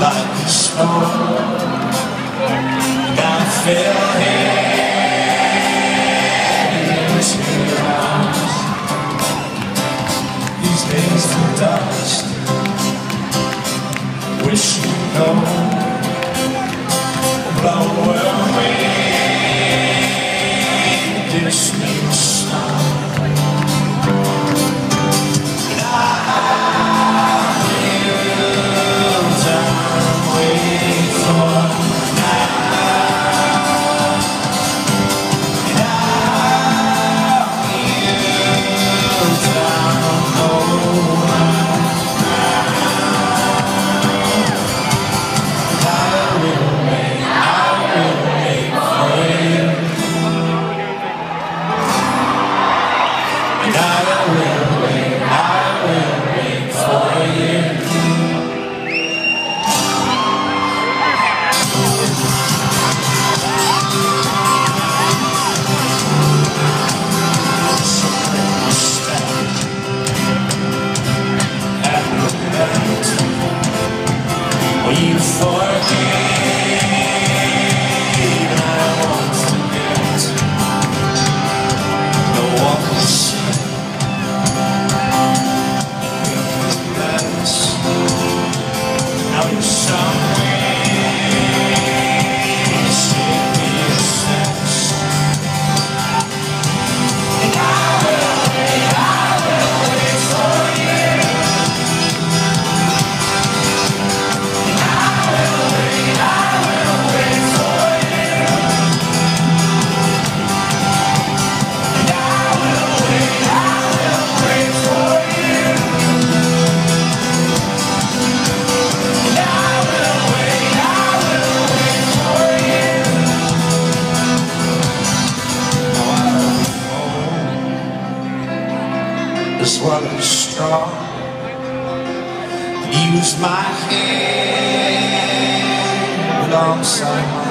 like a storm And I fell hands in your arms These days are dust Wish you'd know Blow away. This Amen. just wasn't strong. Use my hand alongside my